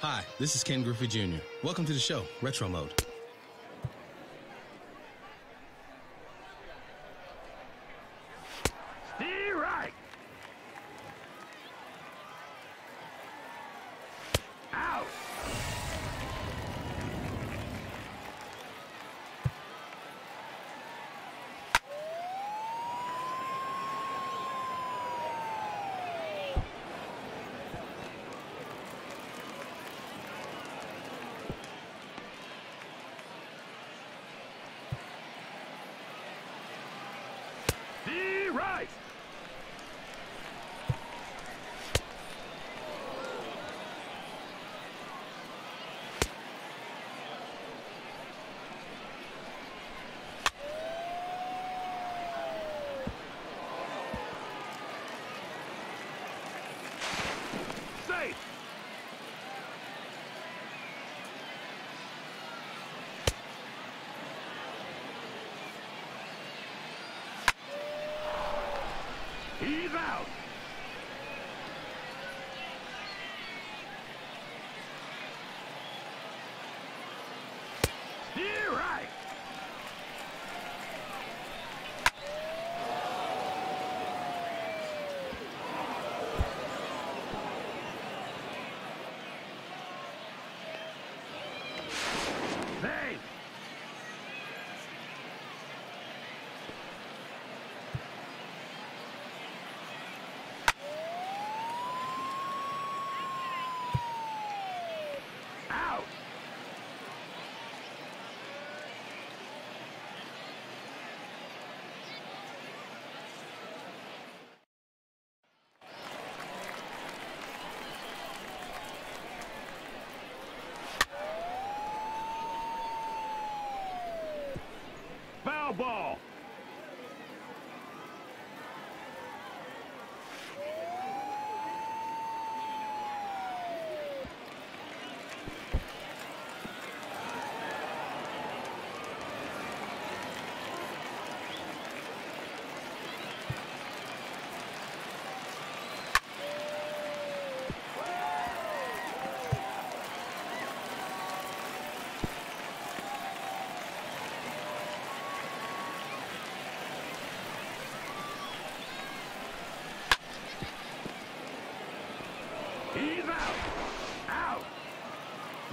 Hi, this is Ken Griffey Jr. Welcome to the show, Retro Mode. Stay right. Safe. He's out. Steer right. Safe. Out. Foul ball. He's out. Out.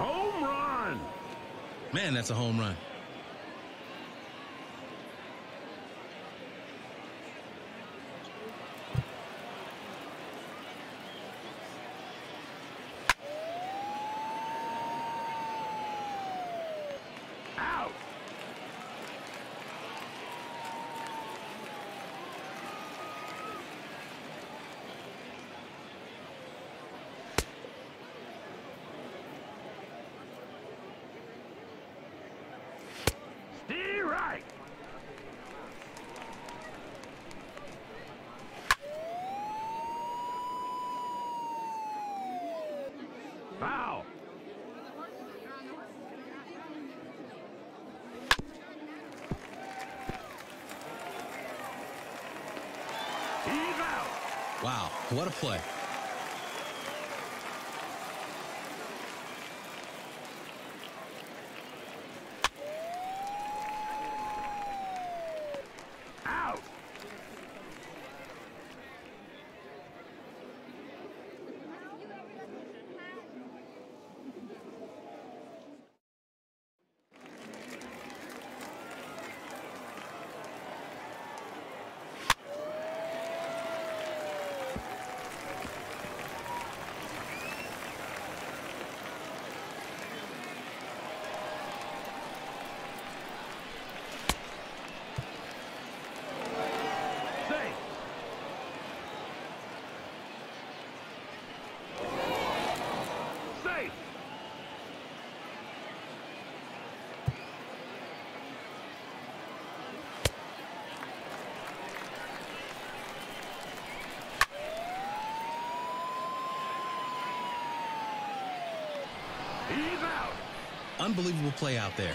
Home run. Man, that's a home run. Out. Stay right. Foul. He's out. Wow, what a play. Unbelievable play out there.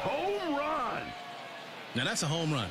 Home run. Now that's a home run.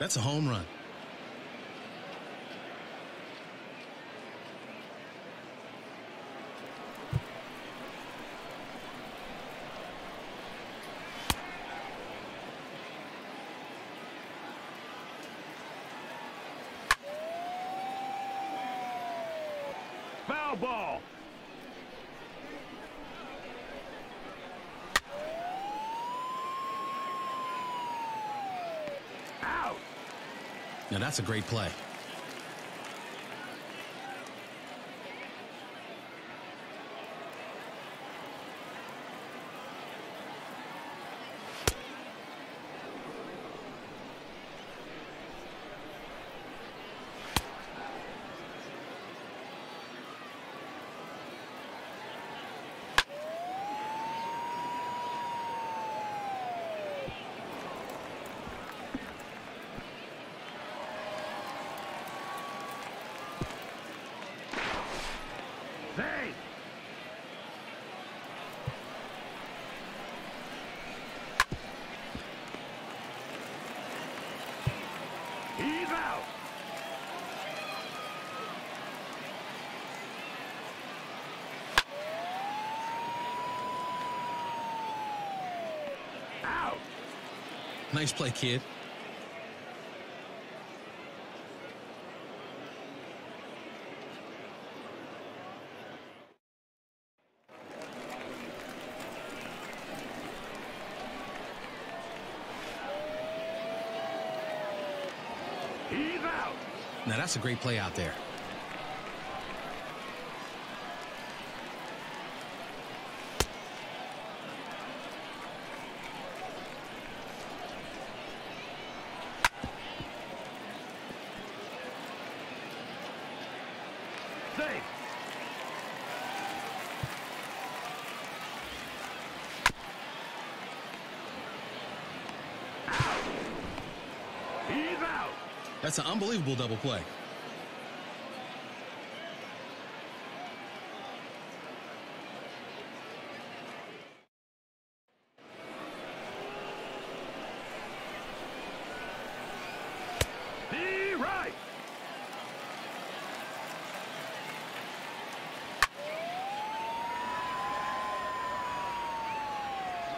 That's a home run. Foul ball. Out. Now that's a great play. Safe. He's out. Out. Nice play, kid. He's out. Now that's a great play out there. Safe. Out. He's out. That's an unbelievable double play. The right.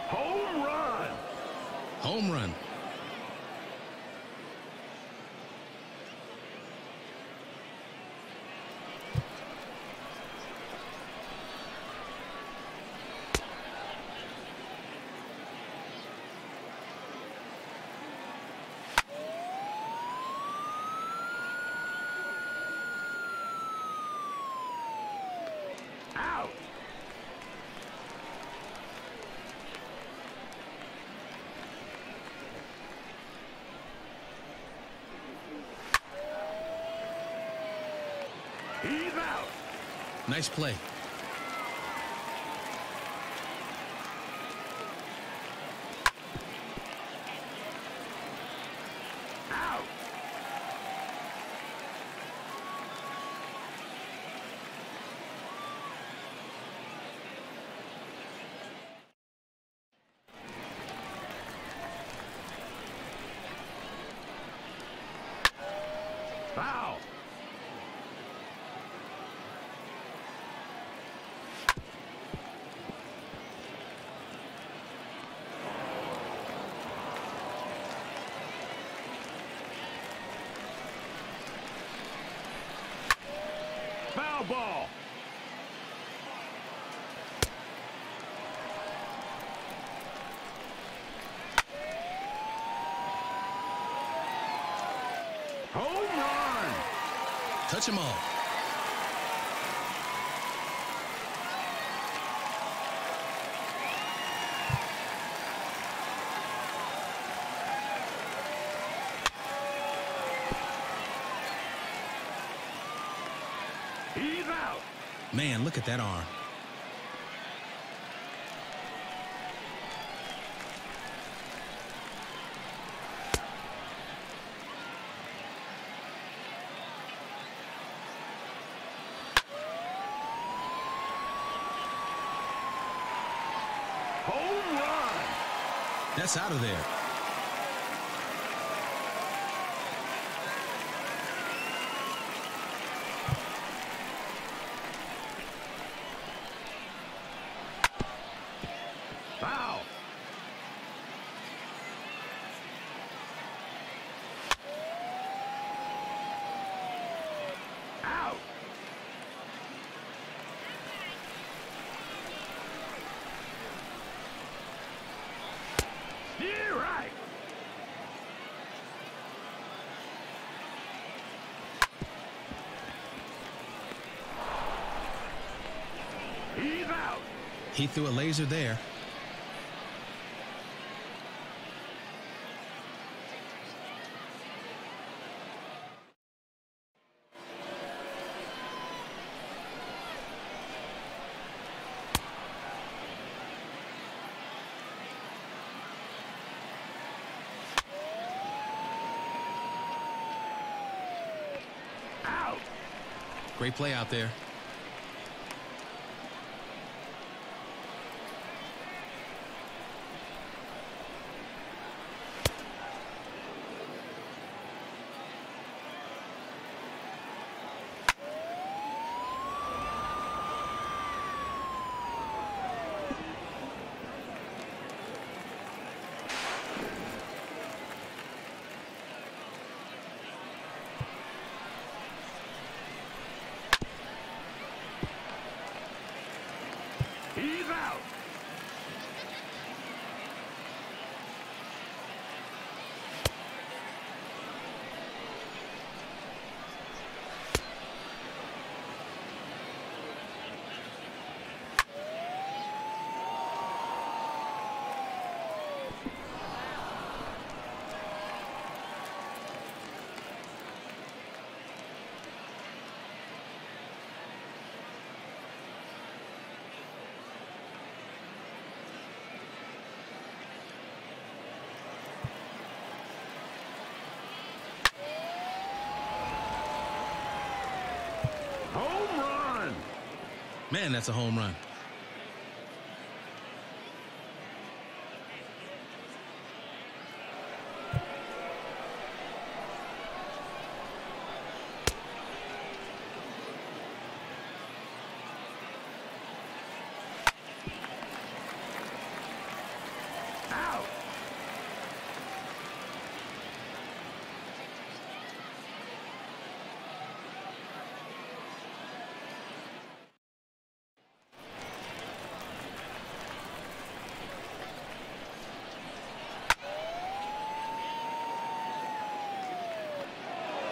Home run. Home run. Out. He's out. Nice play. Out. Foul. Foul ball. Home run. Touch them all. He's out. Man, look at that arm. Home run. That's out of there. Foul. Out. You're right. He's out. He threw a laser there. Out. Great play out there. He's out. Home run. Man, that's a home run. Out.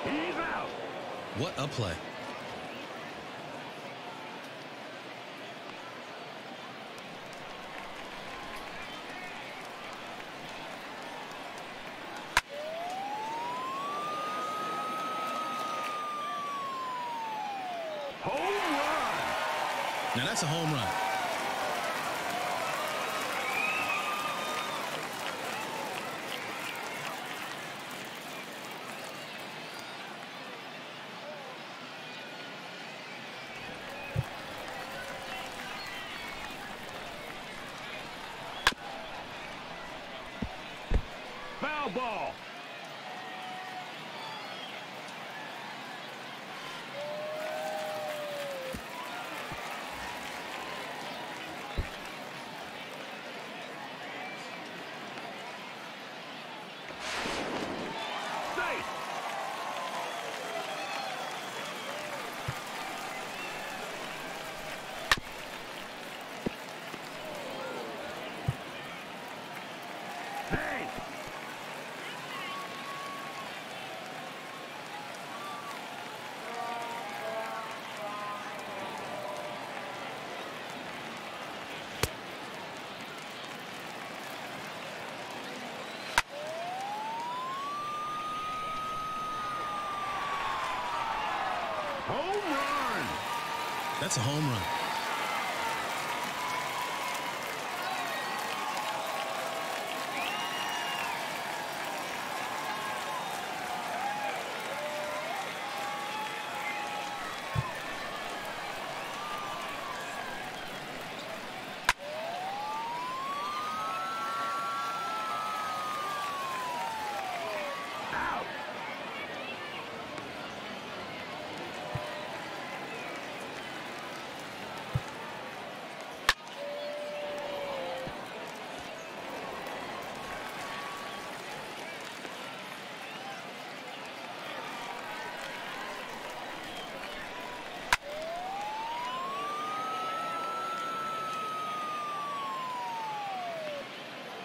He's out. What a play. Home run. Now that's a home run. Foul ball. Home run! That's a home run. Out!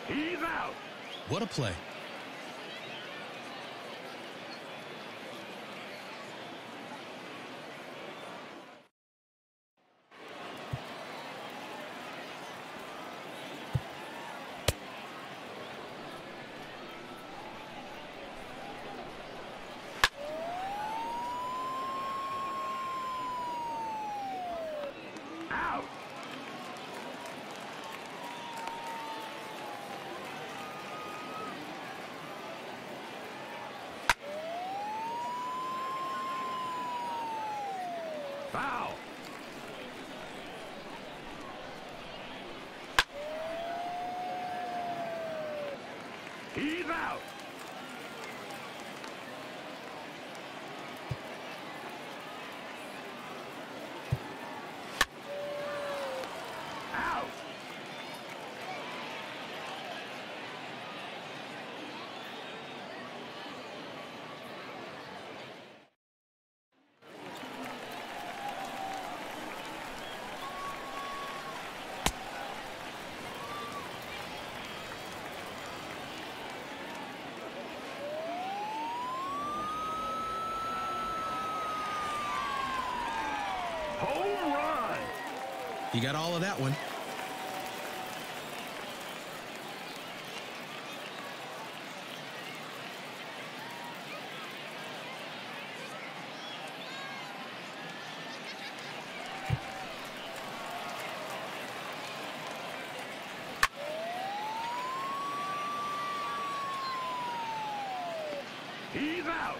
He's out! What a play. Out! Foul! He's out! Out! Home run! You got all of that one. He's out!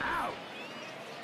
Out!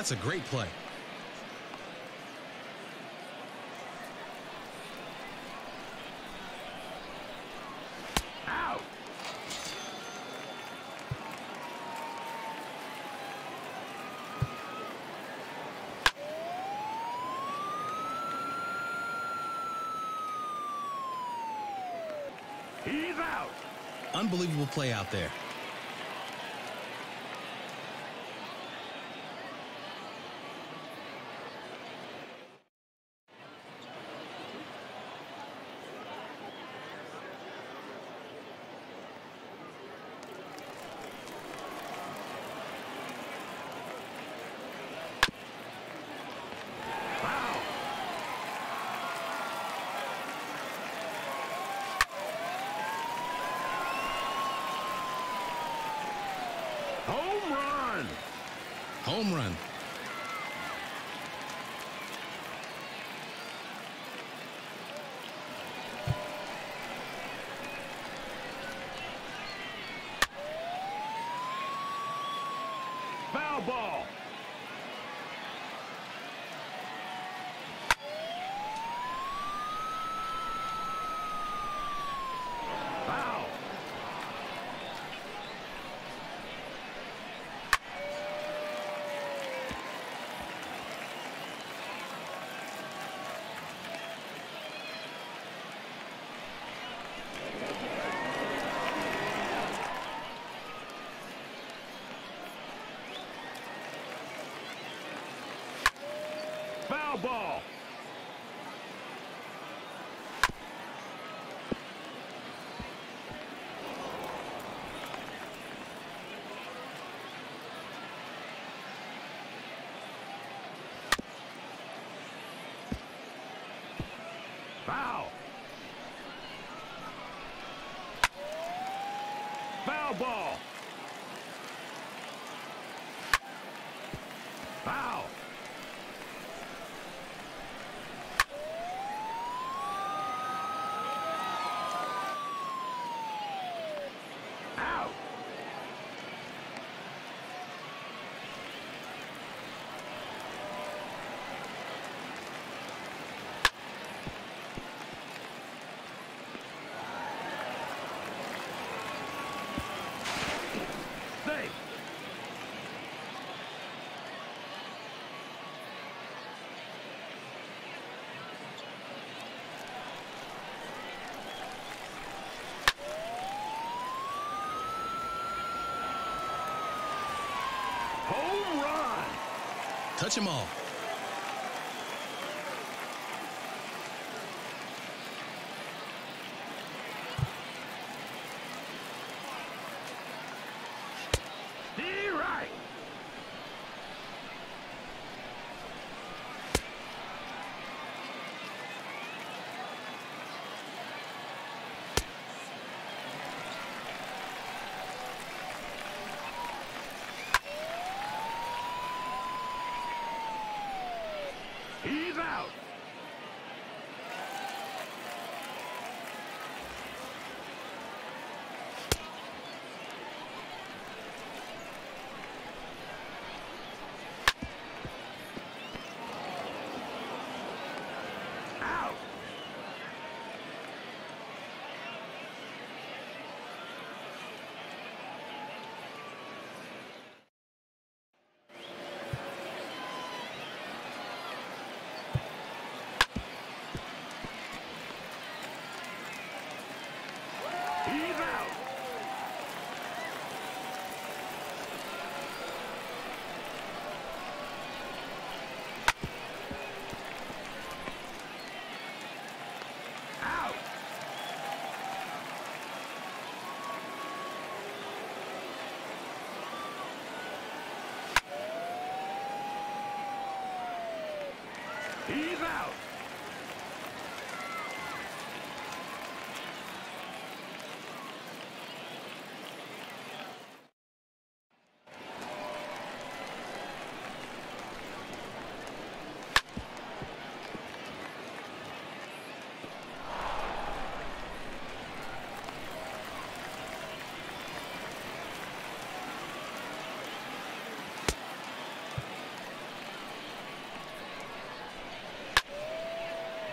That's a great play. Out! He's out! Unbelievable play out there. Foul! Home run! Home run. Foul ball! Foul ball. Foul. Foul ball. Foul. Out. Safe. Home run. Touch them all. He right. He's out. Out. He's out. Out. He's out.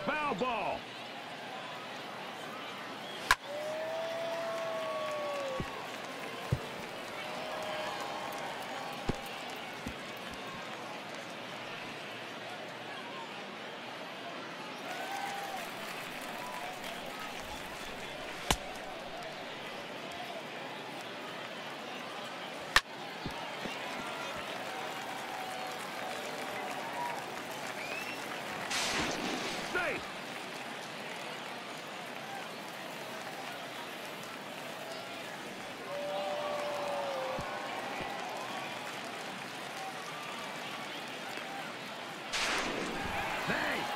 Foul ball. Safe. Safe.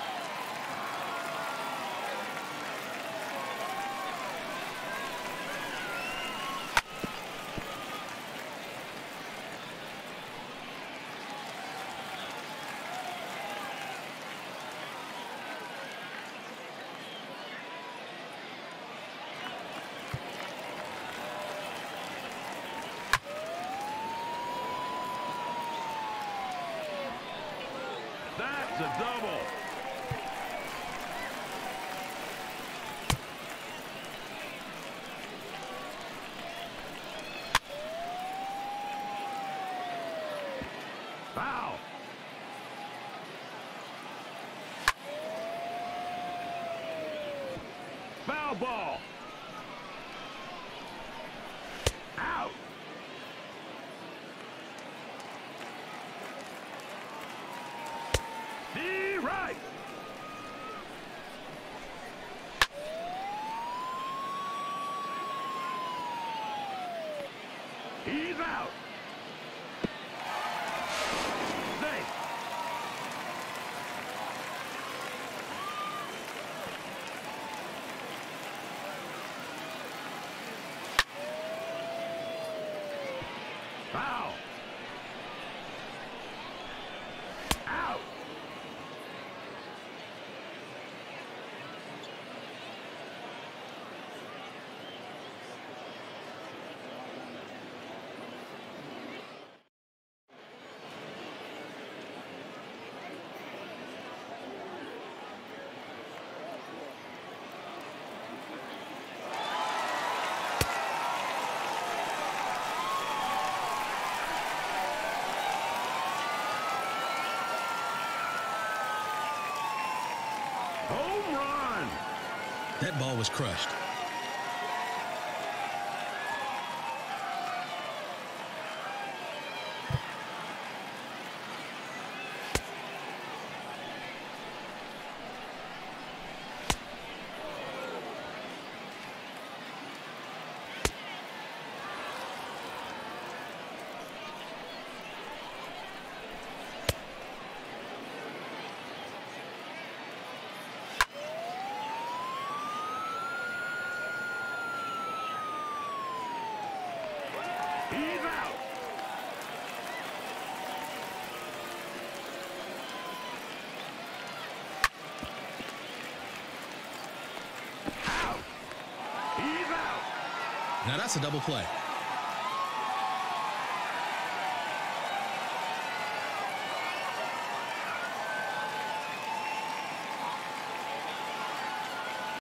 That's a double. Foul. Foul ball. Out. D right. He's out. Safe. Foul. Out. Home run. That ball was crushed. He's out. Out. He's out. Now that's a double play.